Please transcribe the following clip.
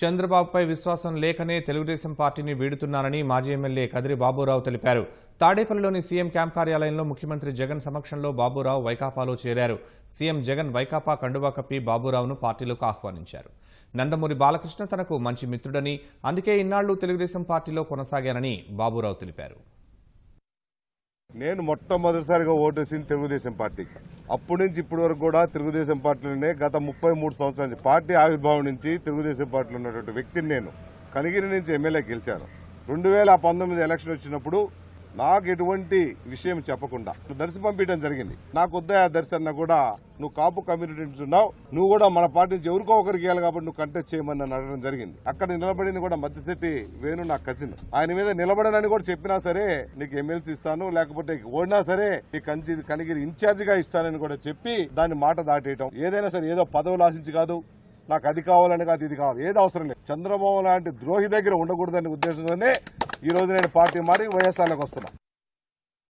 చంద్రబాబుపై విశ్వాసం లేకనే తెలుగుదేశం పార్టీని వీడుతున్నానని మాజీ ఎమ్మెల్యే కదిరి బాబురావు తెలిపారు. తాడేపల్లిలోని సీఎం క్యాంప్ కార్యాలయంలో ముఖ్యమంత్రి జగన్ సమక్షంలో బాబురావు వైకాపాలో చేరారు. సీఎం జగన్ వైకాపా కండువా కప్పి బాబురావును పార్టీలోకి ఆహ్వానించారు. నందమూరి బాలకృష్ణ తనకు మంచి మిత్రుడని అందుకే ఇన్నాళ్ళు తెలుగుదేశం పార్టీలో కొనసాగానని బాబురావు తెలిపారు. నేను మొట్టమొదటిసారిగా ఓటేసింది తెలుగుదేశం పార్టీకి. అప్పటి నుంచి ఇప్పటి వరకు కూడా తెలుగుదేశం పార్టీలోనే గత ముప్పై మూడు సంవత్సరాల నుంచి పార్టీ ఆవిర్భావం నుంచి తెలుగుదేశం పార్టీలో ఉన్నటువంటి వ్యక్తిని నేను కనిగిరి నుంచి ఎమ్మెల్యే గెలిచాను. రెండు వేల పంతొమ్మిది ఎలక్షన్ వచ్చినప్పుడు నాకు ఎటువంటి విషయం చెప్పకుండా. దర్శి పంపించడం జరిగింది. నాకు వద్దా ఆ దర్శి అన్న కూడా నువ్వు కాపు కమ్యూనిటీ నుంచి ఉన్నావు. నువ్వు కూడా మన పార్టీ నుంచి ఎవరికో ఒకరికి వెళ్ళాలి కాబట్టి నువ్వు కంటెస్ట్ చేయమని నన్ను అడగడం జరిగింది. అక్కడ నిలబడింది కూడా మధ్యశెట్టి వేణు నా కజిన్ ఆయన మీద నిలబడనని కూడా చెప్పినా సరే నీకు ఎమ్మెల్సీ ఇస్తాను లేకపోతే ఓడినా సరే నీ కంచి కనిగిరి ఇన్ఛార్జిగా ఇస్తానని కూడా చెప్పి దాన్ని మాట దాటేయటం. ఏదైనా సరే ఏదో పదవులు ఆశించి కాదు. నాకు అది కావాలని కాదు ఇది కావాలి. ఏది అవసరం లేదు. చంద్రబాబు లాంటి ద్రోహి దగ్గర ఉండకూడదనే ఉద్దేశంతోనే ఈ రోజు నేను పార్టీ మారి వైఎస్ఆర్లోకి వస్తున్నా.